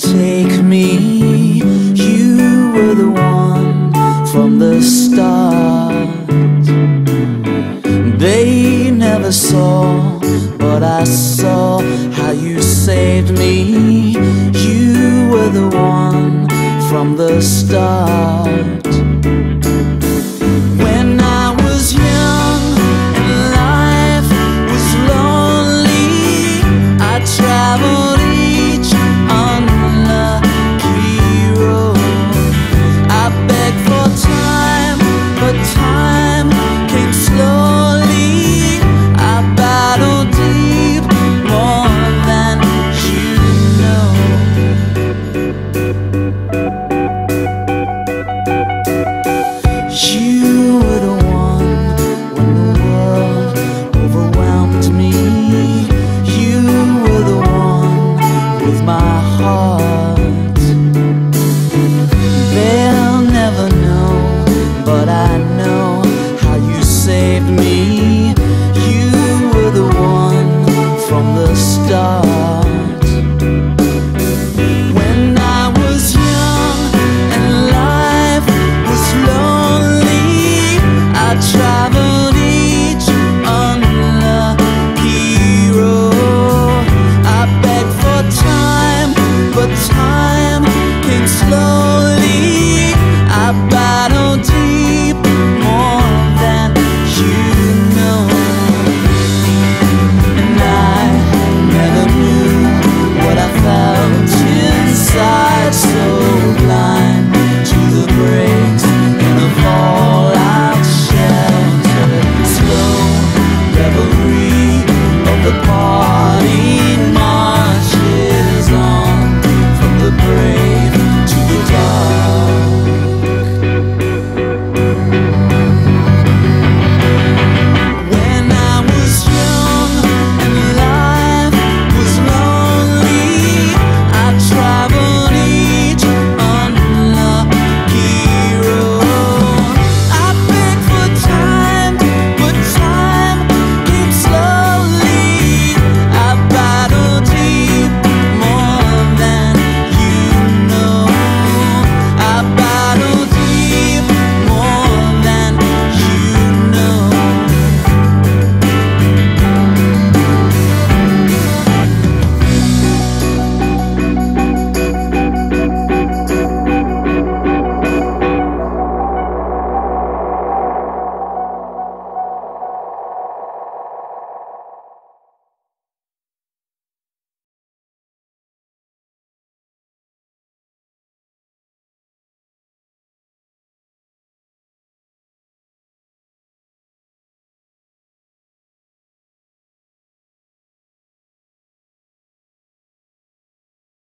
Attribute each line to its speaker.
Speaker 1: take me. You were the one from the start. They never saw, but I saw how you saved me. You were the one from the start.